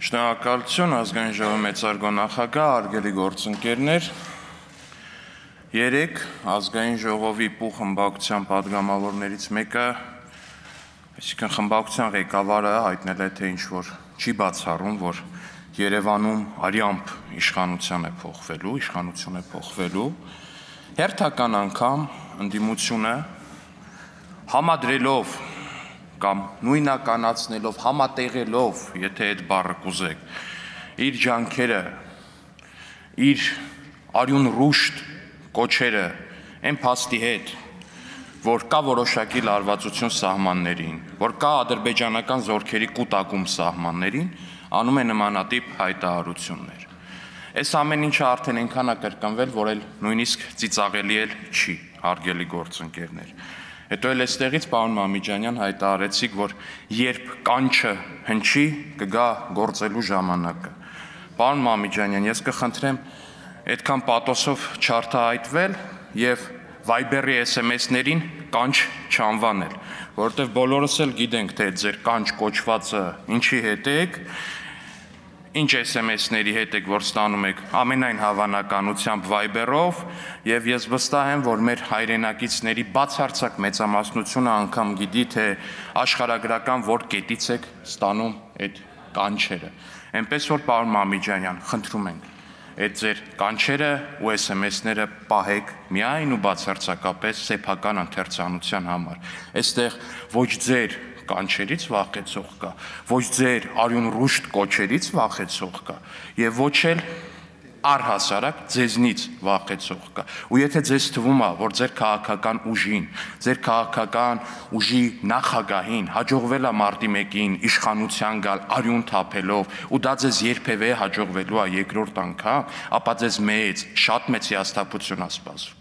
Շնորհակալություն ազգային ժողովի մեծարգո նախագահ, արգելի գործընկերներ։ 3 ազգային ժողովի փոխ խմբակցության падգամավորներից մեկը, այսինքն խմբակցության ղեկավարը հայտնել է թե ինչ որ չի բացառում, որ Երևանում արյամբ իշխանության է փոխվելու, իշխանություն է փոխվելու։ Հերթական անգամ ընդդիմությունը համադրելով կամ նույնականացնելով, համատեղելով, եթե այդ բառը կուզեք, իր ջանքերը, իր արյուն ռուշտ կոչերը այն փաստի հետ, որ կա որոշակի լարվածություն սահմաններին, որ կա ադրբեջանական զորքերի կൂട്ടակում սահմաններին, անում է նմանատիպ հայտարարություններ։ Այս ամեն ինչը արդեն այնքան է կրկնվել, որ էլ նույնիսկ ծիծաղելի էլ չի, հարգելի գործընկերներ։ Հետո էլ այստեղից պարոն Մամիջանյան հայտարարեցիք, որ երբ կանչը հնչի, կգա գործելու ժամանակը։ Պարոն Մամիջանյան, ես կխնդրեմ այդքան պատոսով չարթահայտվել եւ Viber-ի SMS-ներին կանչ չանվանել, որովհետեւ բոլորս էլ գիտենք, թե ձեր կանչ կոչվածը ինչի հետ եք, ինչ SMS-ների հետ եք, որ ստանում եք ամենայն հավանականությամբ Viber-ով, եւ ես վստահ եմ, որ մեր հայրենակիցների բացարձակ մեծամասնությունը անգամ գիտի, թե աշխարհագրական որ կետից եք ստանում այդ կանչերը։ Էնպես որ պարոն Մամիջանյան, խնդրում ենք այդ ձեր կանչերը ու SMS-ները պահեք միայն ու բացարձակապես սեփական ընթերցանության համար։ Այստեղ ոչ ձեր կանչերից վախեցող կա, ոչ ձեր արյուն ռուշտ կոչերից վախեցող կա, եւ ոչ էլ առհասարակ ձեզնից վախեցող կա։ Ու եթե ձեզ թվում է, որ ձեր քաղաքական ուժին, ձեր քաղաքական ուժի նախագահին հաջողվել է մարտի 1-ին իշխանության գալ արյուն թափելով, ու դա ձեզ երբևէ հաջողվելու է երկրորդ անգամ, ապա ձեզ մեծ, շատ մեծ հիասթափություն է սպասում։